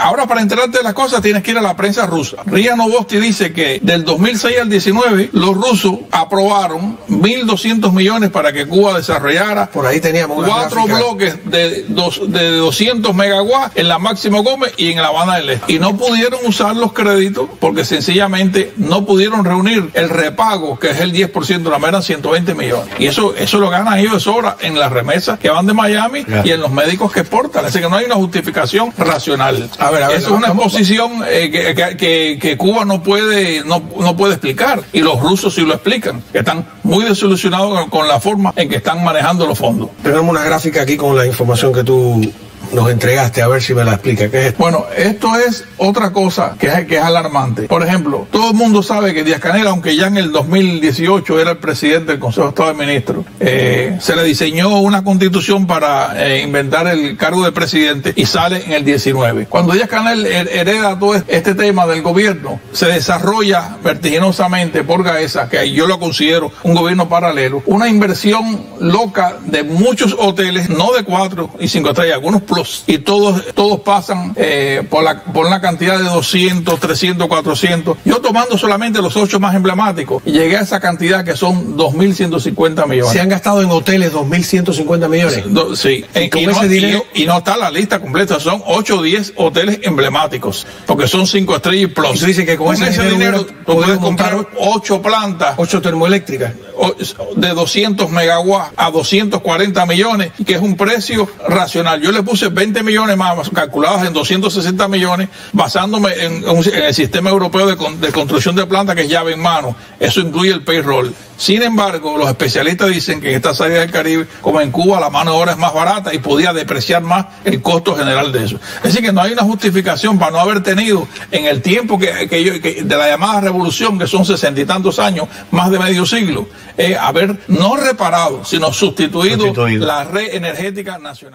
ahora para enterarte de las cosas tienes que ir a la prensa rusa. Ria Novosti dice que del 2006 al 19 los rusos aprobaron 1.200 millones para que Cuba desarrollara Por ahí teníamos cuatro bloques de, dos, de 200 megawatts en la Máximo Gómez y en la Habana del Este. Y no pudieron usar los créditos porque sencillamente no pudieron reunir el repago, que es el 10%, la mera 120 millones. Y eso, eso lo ganan ellos de sobra en las remesas que van de Miami y en los médicos que exportan. Así que no hay una justificación racional. A ver, a ver, Eso es una exposición eh, que, que, que, Cuba no puede, no, no puede explicar. Y los rusos sí lo explican, que están muy desilusionados con la forma en que están manejando los fondos. Tenemos una gráfica aquí con la información que tú nos entregaste, a ver si me la explica. ¿Qué es Bueno, esto es otra cosa que es, que es alarmante. Por ejemplo, todo el mundo sabe que Díaz Canel, aunque ya en el 2018 era el presidente del Consejo de Estado de Ministros, eh, se le diseñó una constitución para eh, inventar el cargo de presidente y sale en el 19. Cuando Díaz Canel hereda todo este tema del gobierno, se desarrolla vertiginosamente por Gaesa, que yo lo considero un gobierno paralelo, una inversión loca de muchos hoteles, no de cuatro y cinco estrellas, algunos y todos, todos pasan eh, por, la, por una cantidad de 200, 300, 400. Yo tomando solamente los ocho más emblemáticos y llegué a esa cantidad que son 2.150 millones. ¿Se han gastado en hoteles 2.150 millones? Sí. ¿Y, no, dinero? Y, no está la lista completa, son 8 o 10 hoteles emblemáticos, porque son 5 estrellas y plus. dice que con, ese, dinero, tú puedes comprar 8 plantas. 8 termoeléctricas. De 200 megawatts a 240 millones, que es un precio racional. Yo le puse 20 millones más, calculados en 260 millones, basándome en, el sistema europeo de, construcción de planta que es llave en mano. Eso incluye el payroll. Sin embargo, los especialistas dicen que en esta salida del Caribe, como en Cuba, la mano de obra es más barata y podía depreciar más el costo general de eso. Es decir, que no hay una justificación para no haber tenido en el tiempo que, que, de la llamada revolución, que son sesenta y tantos años, más de medio siglo, eh, haber no reparado, sino sustituido la red energética nacional.